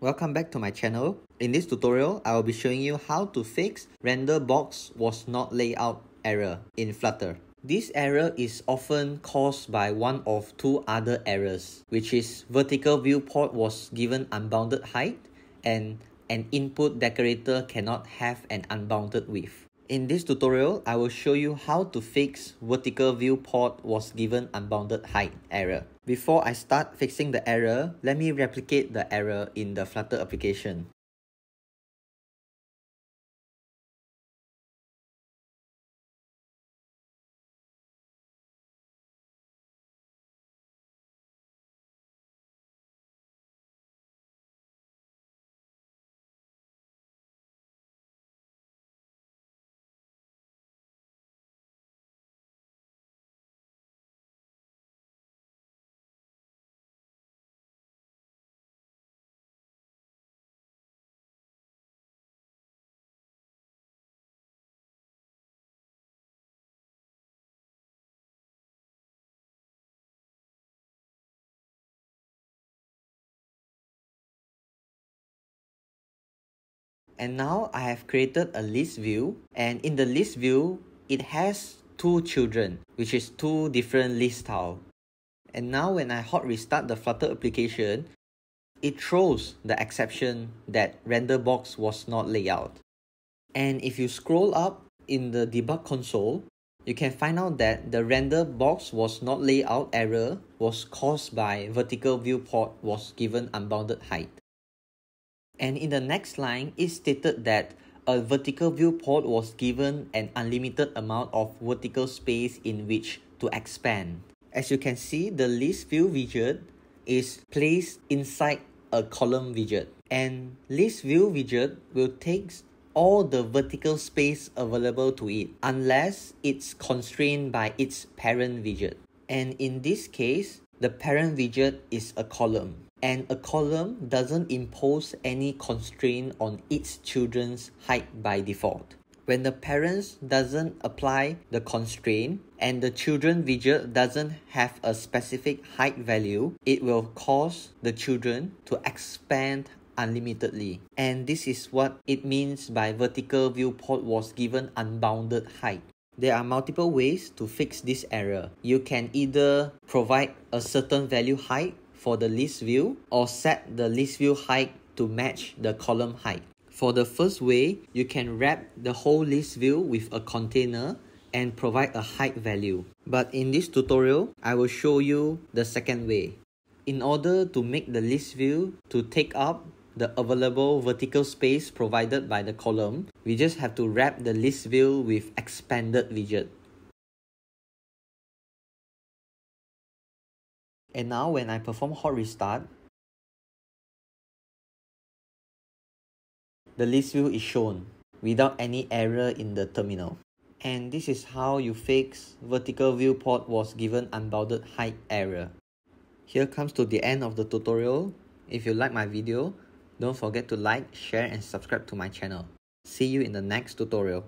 Welcome back to my channel. In this tutorial, I will be showing you how to fix render box was not layout error in Flutter. This error is often caused by one of two other errors, which is vertical viewport was given unbounded height and an input decorator cannot have an unbounded width. In this tutorial, I will show you how to fix vertical viewport was given unbounded height error. Before I start fixing the error, let me replicate the error in the Flutter application. And now I have created a list view and in the list view, it has two children, which is two different list style. And now when I hot restart the Flutter application, it throws the exception that render box was not layout. And if you scroll up in the debug console, you can find out that the render box was not layout error was caused by vertical viewport was given unbounded height. And in the next line, it stated that a vertical viewport was given an unlimited amount of vertical space in which to expand. As you can see, the list view widget is placed inside a column widget. And list view widget will take all the vertical space available to it unless it's constrained by its parent widget. And in this case, the parent widget is a column and a column doesn't impose any constraint on its children's height by default. When the parents doesn't apply the constraint and the children widget doesn't have a specific height value, it will cause the children to expand unlimitedly. And this is what it means by vertical viewport was given unbounded height. There are multiple ways to fix this error. You can either provide a certain value height for the list view or set the list view height to match the column height. For the first way, you can wrap the whole list view with a container and provide a height value. But in this tutorial, I will show you the second way. In order to make the list view to take up the available vertical space provided by the column, we just have to wrap the list view with expanded widget. And now when I perform hot restart, the list view is shown without any error in the terminal. And this is how you fix vertical viewport was given unbounded height error. Here comes to the end of the tutorial. If you like my video, don't forget to like, share and subscribe to my channel. See you in the next tutorial.